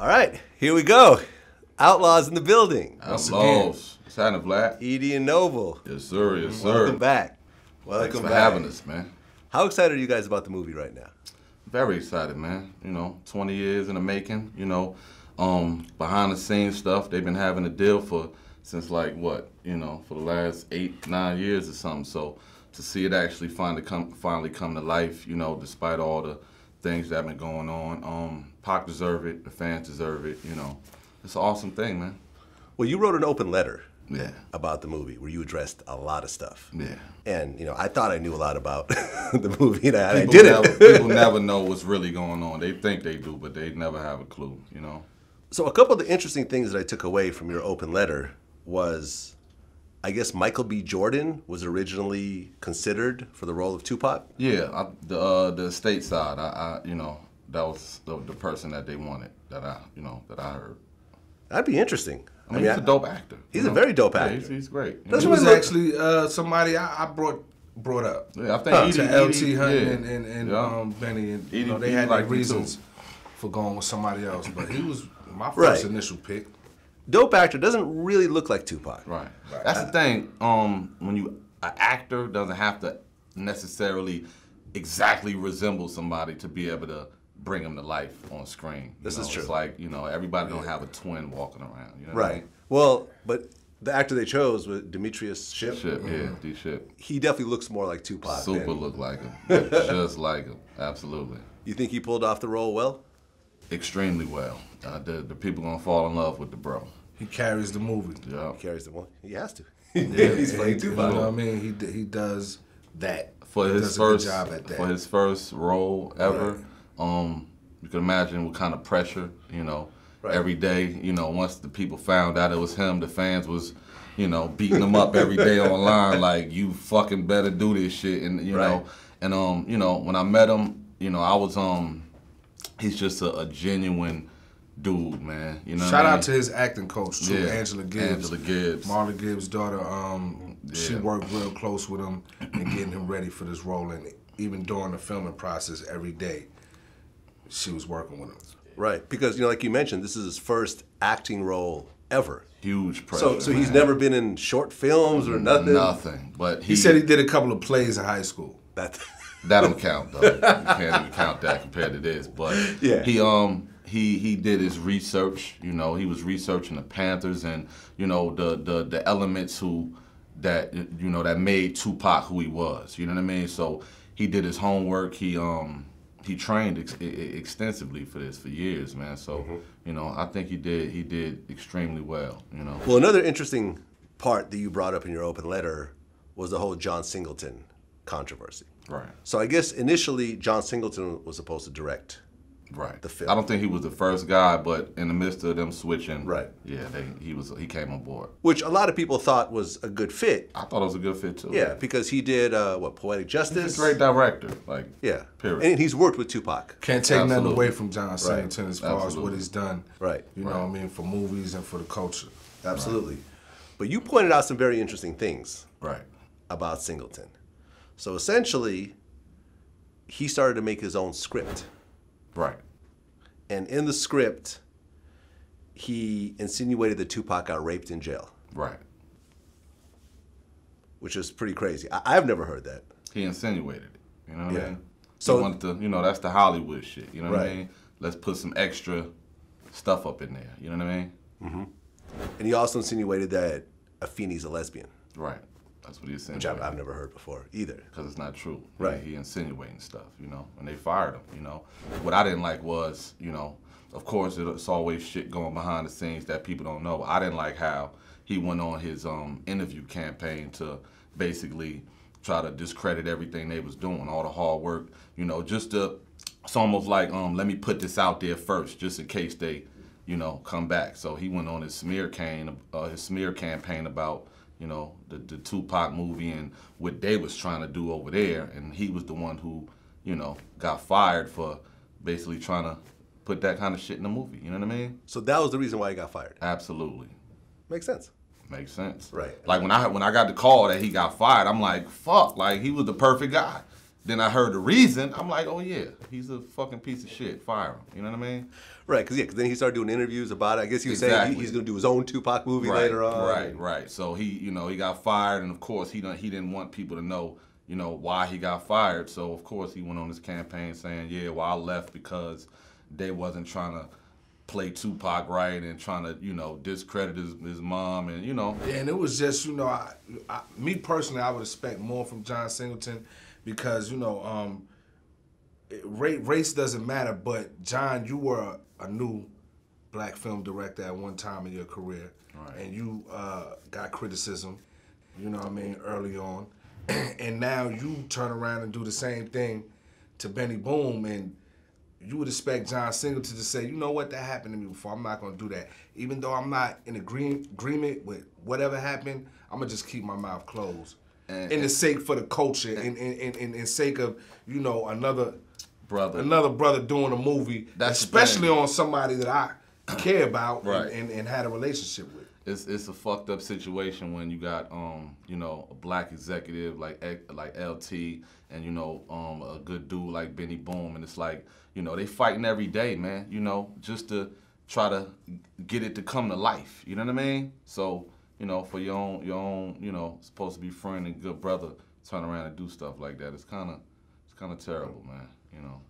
All right, here we go. Outlawz in the building. Outlawz. What's happening, Vlad? Edie and Noble. Yes, sir. Yes, sir. Welcome back. Welcome Thanks for back. having us, man. How excited are you guys about the movie right now? Very excited, man. You know, 20 years in the making. You know, um, behind the scenes stuff. They've been having a deal for since like what? You know, for the last eight, nine years or something. So to see it actually finally come, finally come to life. You know, despite all the things that have been going on. Um, Pac deserve it. The fans deserve it. You know, it's an awesome thing, man. Well, you wrote an open letter Yeah. about the movie where you addressed a lot of stuff. Yeah. And, you know, I thought I knew a lot about the movie and I, I People didn't. Never, people never know what's really going on. They think they do, but they never have a clue. You know. So a couple of the interesting things that I took away from your open letter was, I guess Michael B. Jordan was originally considered for the role of Tupac. Yeah, I, the uh, the state side, I, I you know that was the, the person that they wanted that I you know that I heard. That'd be interesting. I mean, he's a dope actor. he's you a very dope Yeah, actor. he's, he's great. you That's He was look- actually uh, somebody I, I brought brought up. Yeah, I think Huh. Edie, to Edie- LT Hutton yeah. and, and, and Yeah. um, Benny, and you know, they Edie had like liked too. reasons for going with somebody else. But he was my first Right. initial pick. Dope actor doesn't really look like Tupac. Right. That's the thing. Um, when you an actor doesn't have to necessarily exactly resemble somebody to be able to bring them to life on screen. You This know, is true. It's like you know everybody don't have a twin walking around. You know what I Right. mean? Well, but the actor they chose was Demetrius Shipp. Shipp, yeah, D Shipp. He definitely looks more like Tupac. Super than- look like him. Just like him. Absolutely. You think he pulled off the role well? Extremely well. Uh, the, the people gonna fall in love with the bro. He carries the movie. Yeah. He carries the one. He has to. Yeah, He's playing he- You Tupac. know what I mean? He he does that. For He his does a good first job at that. for his first role ever, Right. um, you can imagine what kind of pressure, you know, Right. every day, you know, once the people found out it was him, the fans was, you know, beating him up every day online, like you fucking better do this shit, and you Right. know, and um, you know, when I met him, you know, I was um, he's just a, a genuine dude, man. You know, what Shout I mean? out to his acting coach too, Yeah, Angela Gibbs. Angela Gibbs. Marla Gibbs' daughter. Um, she worked real close with him and getting him ready for this role, and even during the filming process, every day, she was working with him. Right. Because, you know, like you mentioned, this is his first acting role ever. huge pressure. So, so he's never been in short films or nothing. nothing, but He said he did a couple of plays in high school. That, That don't count though. You can't even count that compared to this. But Yeah. he um he he did his research. You know, he was researching the Panthers and you know the the the elements who that you know that made Tupac who he was. You know what I mean? So he did his homework. He um he trained ex- extensively for this for years, man. So Mm-hmm. you know I think he did he did extremely well. You know. well, another interesting part that you brought up in your open letter was the whole John Singleton controversy. Right. So I guess initially John Singleton was supposed to direct. Right. the film. I don't think he was the first guy, but in the midst of them switching, Right. Yeah, they, he was. He came on board. which a lot of people thought was a good fit. I thought it was a good fit too. Yeah, because he did uh, what Poetic Justice. he's a great director. Like, Yeah, Period. and he's worked with Tupac. Can't take nothing away from John Singleton as far as what he's done. Right. You know what I mean? For movies and for the culture. Absolutely. But you pointed out some very interesting things right. about Singleton. So essentially, he started to make his own script. Right. And in the script, he insinuated that Tupac got raped in jail, Right. which is pretty crazy. I- I've never heard that. He insinuated it. You know what Yeah. I mean? So- he wanted to. You know, that's the Hollywood shit. You know what Right. I mean? Let's put some extra stuff up in there. You know what I mean? Mm-hmm. And he also insinuated that Afeni's a lesbian, Right. That's what he which. I've, I've never heard before either. because it's not true. Right. He, he insinuating stuff, you know, and they fired him, you know. What I didn't like was, you know, of course it's always shit going behind the scenes that people don't know. I didn't like how he went on his um, interview campaign to basically try to discredit everything they was doing, all the hard work, you know, just to. It's almost like, um, let me put this out there first, just in case they, you know, come back. So he went on his smear campaign, uh, his smear campaign about you know, the, the Tupac movie and what they was trying to do over there. And he was the one who, you know, got fired for basically trying to put that kind of shit in the movie. You know what I mean? So that was the reason why he got fired. Absolutely. Makes sense. Makes sense. Right. Like when I when I got the call that he got fired, I'm like, fuck, like he was the perfect guy. Then I heard the reason. I'm like, oh yeah, he's a fucking piece of shit. Fire him. You know what I mean? Right, because yeah, because then he started doing interviews about it. I guess he was saying he, he's going to do his own Tupac movie right, later on. Right, right. So he, you know, he got fired, and of course he don't, he didn't want people to know, you know, why he got fired. So of course he went on his campaign saying, yeah, well I left because they wasn't trying to play Tupac right and trying to, you know, discredit his, his mom and you know. Yeah, and it was just you know, I, I, me personally, I would expect more from John Singleton because you know, um, race, race doesn't matter. But John, you were a, a new black film director at one time in your career, Right. and you uh, got criticism. You know what I mean early on, and now you turn around and do the same thing to Benny Boom and. You would expect John Singleton to say, you know what, that happened to me before. I'm not gonna do that. Even though I'm not in agree- agreement with whatever happened, I'm gonna just keep my mouth closed. And- in the sake for the culture, and in, in, in, in sake of you know another Brother. another brother doing a movie, That's especially on somebody that I care about Right. and, and, and had a relationship with. it's it's a fucked up situation when you got um you know a black executive like like LT and you know um a good dude like Benny Boom and it's like you know they fighting every day man you know just to try to get it to come to life you know what I mean so you know for your own your own you know supposed to be friend and good brother turn around and do stuff like that. It's kind of it's kind of terrible man you know